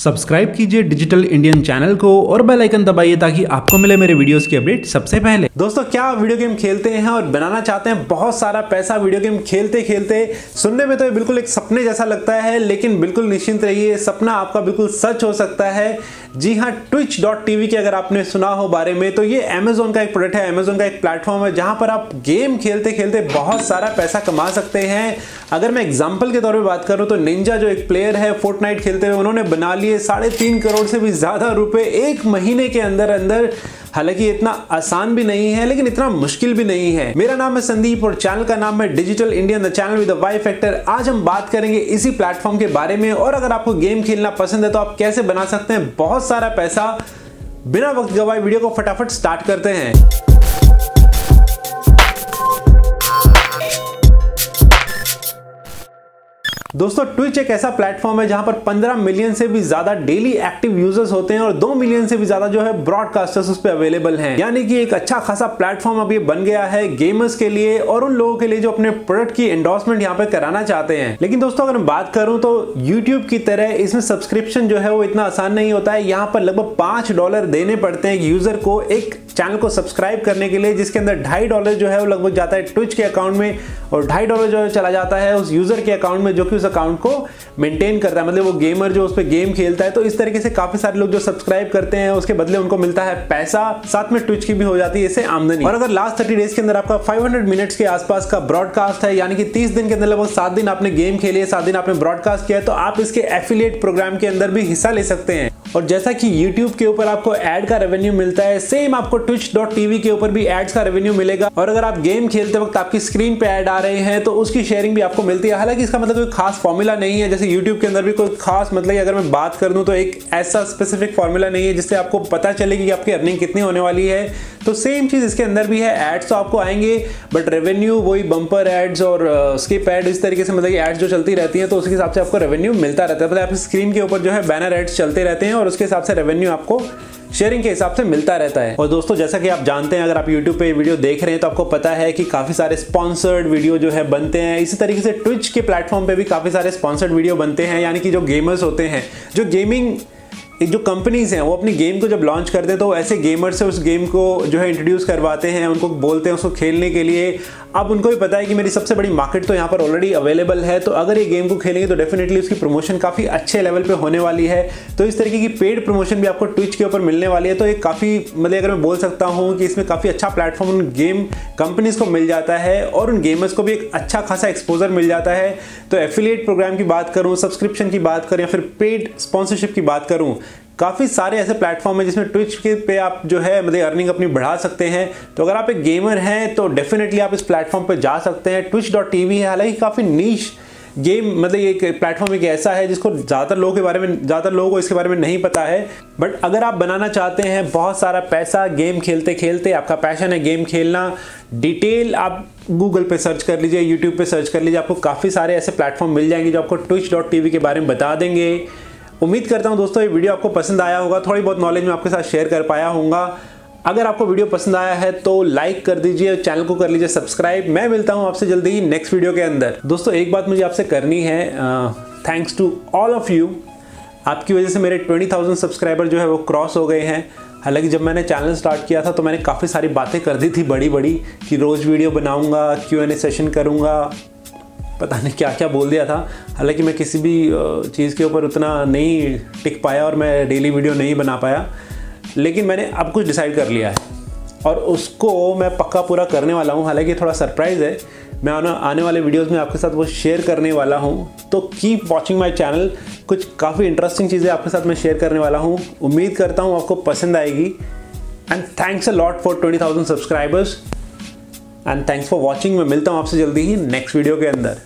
Subscribe कीजिए digital Indian channel को और बेल आइकन दबाइए ताकि आपको मिले मेरे वीडियोस की अपडेट सबसे पहले। दोस्तों, क्या आप वीडियो गेम खेलते हैं और बनाना चाहते हैं? बहुत सारा पैसा वीडियो गेम खेलते खेलते सुनने में तो ये बिल्कुल एक सपने जैसा लगता है, लेकिन बिल्कुल निश्चिंत रहिए, सपना आपका बिल्कुल सच हो सकता है। जी हाँ ट्विच डॉट टीवी की अगर आपने सुना हो बारे में तो ये अमेजोन का एक प्रोडक्ट है अमेजोन का एक प्लेटफॉर्म है, जहाँ पर आप गेम खेलते खेलते बहुत सारा पैसा कमा सकते हैं। अगर मैं एग्ज़ाम्पल के तौर पर बात करूँ तो निंजा जो एक प्लेयर है फोर्ट खेलते हुए उन्होंने बना लिए साढ़े तीन करोड़ से भी ज़्यादा रुपए एक महीने के अंदर अंदर, हालाँकि इतना आसान भी नहीं है, लेकिन इतना मुश्किल भी नहीं है। मेरा नाम है संदीप और चैनल का नाम है digital Indian the channel with Y factor आज हम बात करेंगे इसी प्लेटफॉर्म के बारे में, और अगर आपको गेम खेलना पसंद है तो आप कैसे बना सकते हैं? बहुत सारा पैसा बिना वक्त गवाए वीडियो को फटाफट स्टार्ट करते हैं। दोस्तों ट्विच एक ऐसा प्लेटफॉर्म है जहाँ पर 15 मिलियन से भी ज़्यादा डेली एक्टिव यूज़र्स होते हैं और 2 मिलियन से भी ज़्यादा जो है ब्रॉडकास्टर्स उस पर अवेलेबल हैं। यानी कि एक अच्छा खासा प्लेटफॉर्म अब ये बन गया है गेमर्स के लिए और उन लोगों के लिए जो अपने प्रोडक्ट की एंडोर्समेंट यहाँ पे कराना चाहते हैं। लेकिन दोस्तों, अगर मैं बात करूँ तो यूट्यूब की तरह इसमें सब्सक्रिप्शन जो है वो इतना आसान नहीं होता है। यहाँ पर लगभग पाँच डॉलर देने पड़ते हैं यूज़र को एक चैनल को सब्सक्राइब करने के लिए, जिसके अंदर ढाई डॉलर जो है वो लगभग जाता है ट्विच के अकाउंट में और ढाई डॉलर जो है चला जाता है उस यूज़र के अकाउंट में, जो कि उस अकाउंट को मेंटेन करता है। मतलब वो गेमर जो उस पर गेम खेलता है तो इस तरीके से काफ़ी सारे लोग जो सब्सक्राइब करते हैं, उसके बदले उनको मिलता है पैसा। साथ में ट्विच की भी हो जाती है, इससे आमदनी। और अगर लास्ट थर्टी डेज़ के अंदर आपका फाइव मिनट्स के आसपास का ब्रॉडकास्ट है, यानी कि 30 दिन के अंदर लगभग सात दिन आपने गेम खेली, सात दिन आपने ब्रॉडकास्ट किया है तो आप इसके एफिलिएट प्रोग्राम के अंदर भी हिस्सा ले सकते हैं। और जैसा कि YouTube के ऊपर आपको एड का रेवेन्यू मिलता है सेम आपको twitch.tv के ऊपर भी एड्स का रेवेन्यू मिलेगा। और अगर आप गेम खेलते वक्त आपकी स्क्रीन पे एड आ रहे हैं तो उसकी शेयरिंग भी आपको मिलती है। हालाँकि इसका मतलब कोई खास फॉर्मूला नहीं है। जैसे यूट्यूब के अंदर भी कोई खास मतलब अगर मैं बात कर दूँ तो एक ऐसा स्पेसिफिक फॉर्मूला नहीं है जिससे आपको पता चलेगी कि आपकी अर्निंग कितनी होने वाली है। तो सेम चीज़ इसके अंदर भी है एड्स तो आपको आएँगे बट रेवेन्यू वही बंपर एड्स और स्किप एड इस तरीके से मतलब एड्स जो चलती रहती है तो उसके हिसाब से आपको रेवेन्यू मिलता रहता है। मतलब आपकी स्क्रीन के ऊपर जो है बैनर एड्स चलते रहते हैं और उसके हिसाब से रेवेन्यू आपको शेयरिंग के हिसाब से मिलता रहता है। और दोस्तों, जैसा कि आप जानते हैं, अगर आप YouTube पे वीडियो देख रहे हैं तो आपको पता है कि काफ़ी सारे स्पॉन्सर्ड वीडियो जो है बनते हैं। इसी तरीके से ट्विच के प्लेटफॉर्म पे भी काफ़ी सारे स्पॉन्सर्ड वीडियो बनते हैं, यानी कि जो गेमर्स होते हैं, जो गेमिंग जो कंपनीज़ हैं, वो अपनी गेम को जब लॉन्च करते हैं तो ऐसे गेमर से उस गेम को जो है इंट्रोड्यूस करवाते हैं, उनको बोलते हैं उसको खेलने के लिए। अब उनको भी पता है कि मेरी सबसे बड़ी मार्केट तो यहाँ पर ऑलरेडी अवेलेबल है तो अगर ये गेम को खेलेंगे तो डेफिनेटली उसकी प्रमोशन काफ़ी अच्छे लेवल पे होने वाली है। तो इस तरीके की पेड प्रमोशन भी आपको ट्विच के ऊपर मिलने वाली है तो ये काफ़ी मतलब अगर मैं बोल सकता हूँ कि इसमें काफ़ी अच्छा प्लेटफॉर्म उन गेम कंपनीज़ को मिल जाता है और उन गेमर्स को भी एक अच्छा खासा एक्सपोजर मिल जाता है। तो एफिलिएट प्रोग्राम की बात करूँ सब्सक्रिप्शन की बात करूँ या फिर पेड स्पॉन्सरशिप की बात करूँ काफ़ी सारे ऐसे प्लेटफॉर्म है जिसमें ट्विच के पे आप जो है मतलब अर्निंग अपनी बढ़ा सकते हैं। तो अगर आप एक गेमर हैं तो डेफिनेटली आप इस प्लेटफॉर्म पे जा सकते हैं। ट्विच डॉट टी वी है, हालाँकि काफ़ी नीच गेम मतलब एक प्लेटफॉर्म एक ऐसा है जिसको ज़्यादातर लोगों के बारे में, ज़्यादातर लोगों को इसके बारे में नहीं पता है। बट अगर आप बनाना चाहते हैं, बहुत सारा पैसा गेम खेलते खेलते, आपका पैशन है गेम खेलना डिटेल आप गूगल पे सर्च कर लीजिए यूट्यूब पे सर्च कर लीजिए, आपको काफ़ी सारे ऐसे प्लेटफॉर्म मिल जाएँगे जो आपको ट्विच डॉट टी वी के बारे में बता देंगे। उम्मीद करता हूँ दोस्तों, ये वीडियो आपको पसंद आया होगा। थोड़ी बहुत नॉलेज मैं आपके साथ शेयर कर पाया हूँ अगर आपको वीडियो पसंद आया है तो लाइक कर दीजिए चैनल को कर लीजिए सब्सक्राइब मैं मिलता हूँ आपसे जल्दी ही नेक्स्ट वीडियो के अंदर। दोस्तों, एक बात मुझे आपसे करनी है। Thanks to all of you आपकी वजह से मेरे ट्वेंटी थाउज़ेंड सब्सक्राइबर जो है, वो क्रॉस हो गए हैं। हालाँकि जब मैंने चैनल स्टार्ट किया था तो मैंने काफ़ी सारी बातें कर दी थी बड़ी बड़ी कि रोज़ वीडियो बनाऊँगा क्यू एन ए सेशन करूँगा। पता नहीं क्या क्या बोल दिया था। हालाँकि मैं किसी भी चीज़ के ऊपर उतना नहीं टिक पाया और मैं डेली वीडियो नहीं बना पाया। लेकिन मैंने अब कुछ डिसाइड कर लिया है। और उसको मैं पक्का पूरा करने वाला हूँ। हालाँकि थोड़ा सरप्राइज़ है। मैं आने वाले वीडियोस में आपके साथ वो शेयर करने वाला हूँ। तो कीप वॉचिंग माई चैनल कुछ काफ़ी इंटरेस्टिंग चीज़ें आपके साथ मैं शेयर करने वाला हूँ। उम्मीद करता हूँ आपको पसंद आएगी। And thanks a lot for twenty thousand subscribers and thanks for watching मैं मिलता हूँ आपसे जल्दी ही नेक्स्ट वीडियो के अंदर।